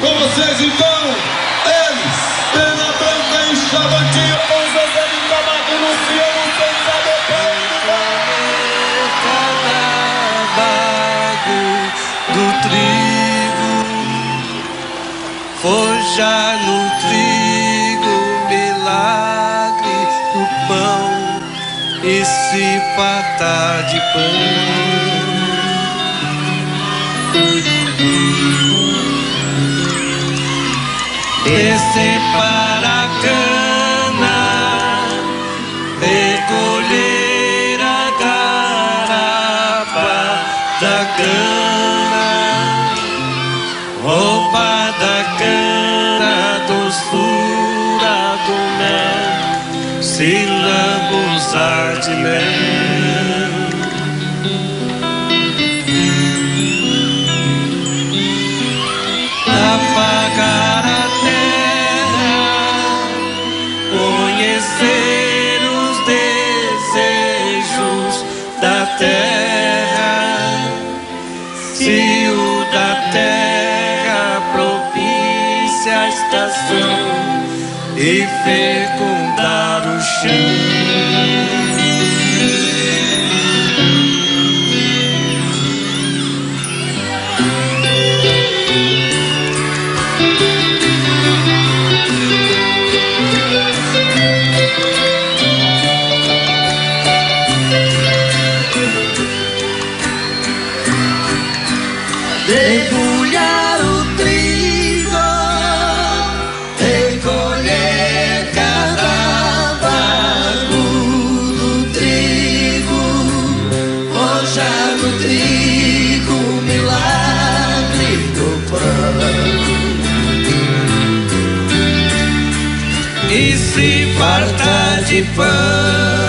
Com vocês então, eles, Pena Branca e Chavantinho, com Zezé de Camargo, Luciano Pensador, do trigo, forja no trigo, milagre no pão e se fartar de pão. Descer para a cana, recolher a garapa da cana, roupa da cana, doçura do mel, se lambuzar de mel. Conhecer os desejos da terra, se o da terra propicia a estação e fecundar o chão. Debulhar o trigo, recolher cada do trigo, forjar no trigo milagre do pão. E se fartar de pão